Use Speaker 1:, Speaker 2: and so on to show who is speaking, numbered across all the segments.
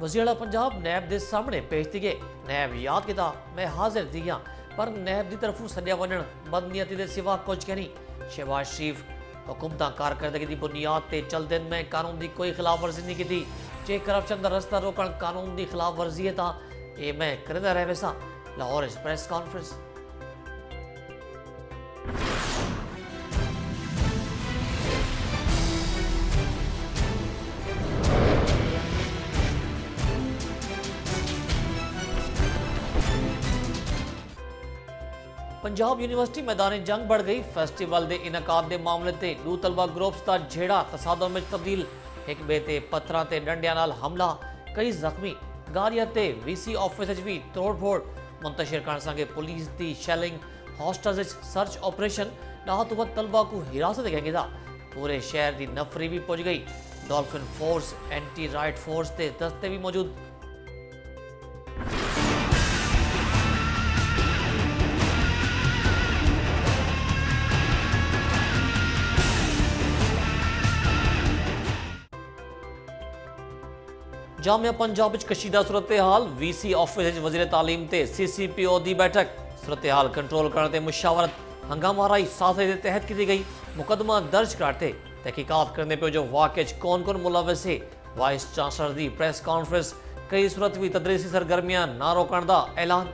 Speaker 1: وزیرہ Punjab NAB دے سامنے پیش گئے نیب یاد کیتا، میں حاضر دیا پر نیب دی طرف سدیا ونن مدنیتی دے سوا کچھ کہنی شہباز شریف حکومت کارکردگی دی بنیاد تے چل دن میں قانون دی کوئی خلاف ورزی نہیں کیتی۔ چے کرپشن دا رستہ روکن قانون دی خلاف ورزی ہے تا، اے میں کردہ رہے ویسا Lahore press conference. Punjab university ਮੈਦਾਨ ਜੰਗ ਬੜ ਗਈ ਫੈਸਟੀਵਲ ਦੇ ਇਨਕਾਦ ਦੇ ਮਾਮਲੇ ਤੇ ਦੋ ਤਲਬਾ ਗਰੁੱਪਸ ਦਾ ਜਿਹੜਾ ਤਸਾਦਮ ਵਿੱਚ ਤਬਦੀਲ ਇੱਕ ਬੇ ਤੇ ਪੱਥਰਾਂ ਤੇ ਡੰਡਿਆਂ ਨਾਲ ਹਮਲਾ ਕਈ ਜ਼ਖਮੀ ਗਾਰੀਆ ਤੇ ਵੀਸੀ ਆਫਿਸ ਵਿੱਚ ਵੀ ਤੋੜ-ਫੋੜ ਮੁੰਤਸ਼ਰ ਕਰਨ ਸੰਗੇ ਪੁਲਿਸ ਦੀ ਸ਼ੈਲਿੰਗ ਹੌਸਟਲਸ ਵਿੱਚ ਸਰਚ ਆਪਰੇਸ਼ਨ ਨਾ ਤੋਂ ਬਾਅਦ ਤਲਬਾ ਨੂੰ ਹਿਰਾਸਤ ਦੇਂਗੇ ਦਾ ਪੂਰੇ ਸ਼ਹਿਰ ਦੀ ਨਫਰੀ ਵੀ ਪਹੁੰਚ ਗਈ dolphin force anti riot force جامعہ پنجاب وچ کشیدہ صورتحال، وی سی آفس وچ وزیر تعلیم تے سی سی پی او دی بیٹھک۔ صورتحال کنٹرول کرنے مشاورت، ہنگامہ رائی سازش دے تحت کی گئی۔ مقدمہ درج کراتے تحقیقات کرنے پہ جو واقعے کون کون ملوث ہے۔ وائس چانسلر دی پریس کانفرنس، کئی صورت بھی تدریسی سرگرمیاں نہ روکن دا اعلان۔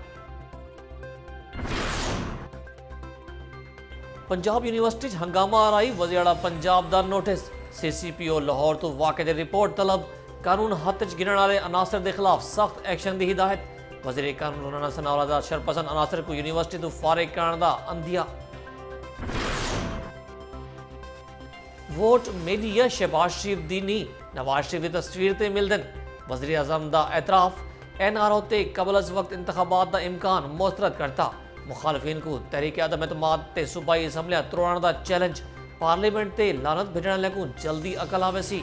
Speaker 1: پنجاب یونیورسٹی ہنگامہ آرائی وزیر پنجاب دا notice. C C P O Lahore تو واقعے دی رپورٹ طلب قانون ہاتھ گرن والے عناصر دے خلاف سخت ایکشن دی ہدایت۔ وزیر قانون رولانا سناولا دا شرپسند عناصر کو یونیورسٹی تو فارغ کرن دا اندیا ووٹ میری ہے شہباز شریف دی نی، نواز شریف دی تصویر تے ملدن وزیر اعظم دا اعتراف، این آر او تے قبل از وقت انتخابات دا امکان مسترد کرتا۔ مخالفین کو تحریک عدم اعتماد تے صوبائی اسمبلیاں تروڑ دا چیلنج۔ پارلیمنٹ تے لانت بھیجنے کو جلدی عقل آویسی۔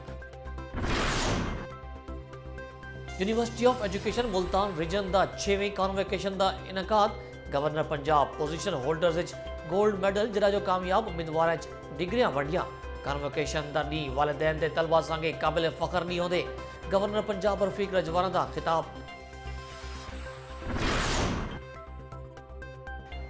Speaker 1: University of education Multan region دا چھویں کانویکیشن دا انعقاد گورنر پنجاب پوزیشن ہولڈرز وچ گولڈ میڈل جڑا جو کامیاب امیدواراں وچ ڈگریاں ونڈیاں کانویکیشن دا ڈی والدین دے طلبہ سانگے قابل فخر نہیں ہوندے گورنر پنجاب رفیق رجوانہ دا خطاب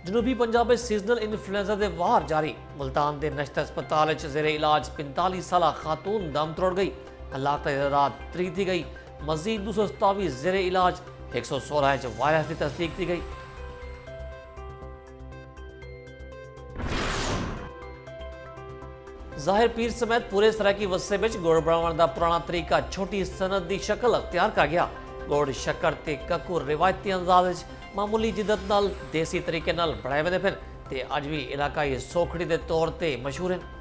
Speaker 1: جنوبی پنجاب سیزنل انفلوئنزا دے وار جاری ملتان دے نشتہ ہسپتال زیر علاج 45 سالہ خاتون دم توڑ گئی ہلاکت تری دی گئی ਰਾਤ ਤਰੀ ਦੀ ਗਈ ਮਜ਼ੀਦ 227 ਜ਼ੇਰੇ ਇਲਾਜ 116 ਚ ਵਾਇਰਸ ਦੀ ਤਸਦੀਕ ਦੀ ਗਈ। ਜ਼ਾਹਿਰ ਪੀਰ ਸਮੇਤ ਪੂਰੇ ਸਰਾਕੀ ਵਸੇ ਵਿੱਚ ਗੁੜ ਬਣਾਉਣ ਦਾ ਪੁਰਾਣਾ ਤਰੀਕਾ ਛੋਟੀ ਸਨਦ ਦੀ ਸ਼ਕਲ ਅਖਤਿਆਰ ਕਰ ਗਿਆ। ਗੁੜ, ਸ਼ੱਕਰ ਤੇ ਕੱਕੂ ਰਿਵਾਇਤੀ ਅੰਦਾਜ਼ ਵਿੱਚ ਮਾਮੂਲੀ ਜਿੱਦਤ ਨਾਲ ਦੇਸੀ ਤਰੀਕੇ ਨਾਲ ਬਣਾਏ ਜਾਂਦੇ ਫਿਰ, ਤੇ ਅੱਜ ਵੀ ਇਲਾਕਾਈ ਸੋਖੜੀ ਦੇ ਤੌਰ ਤੇ ਮਸ਼ਹੂਰ ਹਨ।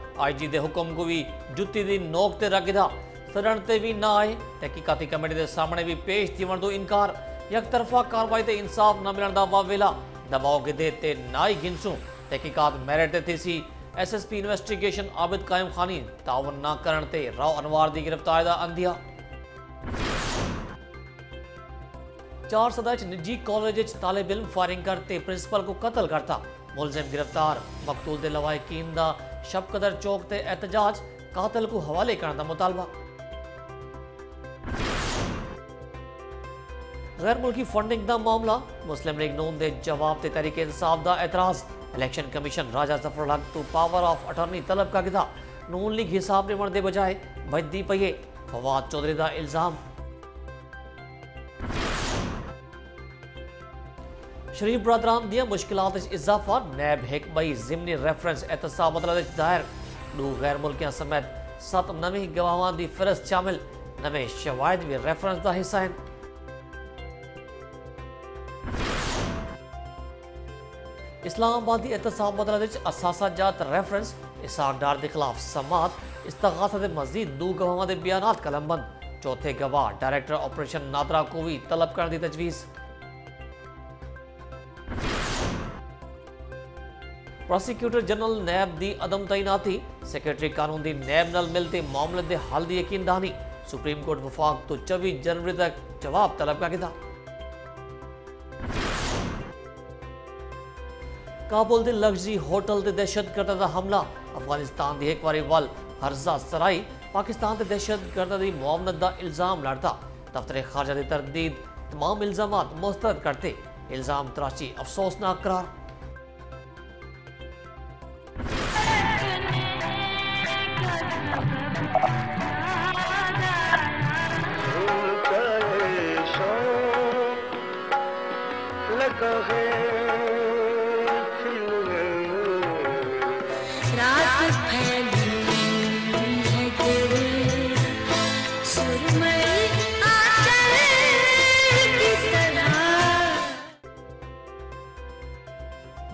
Speaker 1: ਆਈ ਜੀ ਦੇ ਹੁਕਮ ਕੋ ਵੀ ਜੁੱਤੀ ਦੀ ਨੋਕ ਤੇ ਰੱਖਦਾ। ਸੜਨ ਤੇ ਵੀ ਨਾ ਆਏ، ਤਹਿਕੀਕਾਤੀ ਕਮੇਟੀ ਦੇ ਸਾਹਮਣੇ ਵੀ ਪੇਸ਼ ਜੀਵਨ ਤੋਂ ਇਨਕਾਰ। یک طرفہ کاروائی تے انصاف نہ ملن دا واویلا دباؤ کے دے تے نائی گنسوں تحقیقات میرٹ تے تھی سی S S P investigation Abid Qaimkhani تعاون نہ کرن تے راو انوار دی گرفتاری دا اندیا چار صدہ چ نجی کالج وچ طالب علم فائرنگ کر پرنسپل کو قتل کرتا ملزم گرفتار مقتول دے لوائقین دا شب قدر چوک تے احتجاج قاتل کو حوالے کرنا دا مطالبہ۔ غیر ملکی فنڈنگ دا معاملہ، مسلم لیگ نون دے جواب تے تحریک انصاف دا اعتراض۔ الیکشن کمیشن راجہ زفر لگ تو پاور آف اٹارنی طلب کا گدا نون لیگ حساب نے مرد بجائے بھجدی پئیے فواد چودری دا الزام۔ شریف برادران دیا مشکلات اضافہ، نیب حکمئی زمنی ریفرنس احتساب عدالت دائر۔ دو غیر ملکیاں سمیت سات نمی گواہوان دی فرس چامل نمی شواہد بھی ریفرنس دا حصہ ہیں اسلام آبادی احتساب عدالت اساسا جات ریفرنس اسحاق ڈار دی خلاف سمات استغاثہ دے مزید دو گواہوان دے بیانات قلم چوتھے گواہ، ڈائریکٹر آپریشن نادرہ کووی طلب کرنے دی تجویز۔ پراسیکیوٹر جنرل نیب دی عدم تعیناتی سیکرٹری قانون دی نیب نال ملتے معاملے دے حل دی یقین دہانی سپریم کورٹ وفاق تو چوبیس جنوری تک جواب طلب کا گدا کابل دے لگژری ہوٹل دے دہشت گرد دا حملہ افغانستان دی ایک واری وال ہرزا سرائی پاکستان دے دہشت گرد دی معاونت دا الزام لڑتا دفتر خارجہ دی تردید تمام الزامات مسترد کرتے الزام تراشی افسوسناک قرار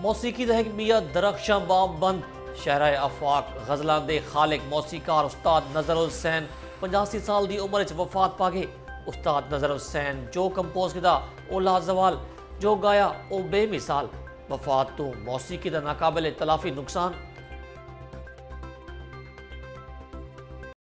Speaker 1: موسیقی دہمیت درخشاں بام بند۔ شہرہ افاق غزلان دے خالق موسیقار استاد نظر حسین پنجاسی سال دی عمر وچ وفات پا گئے۔ استاد نظر حسین جو کمپوز کردہ اولا زوال۔ جو گایا او بے مثال وفات تو موسیقی دا ناقابل تلافی نقصان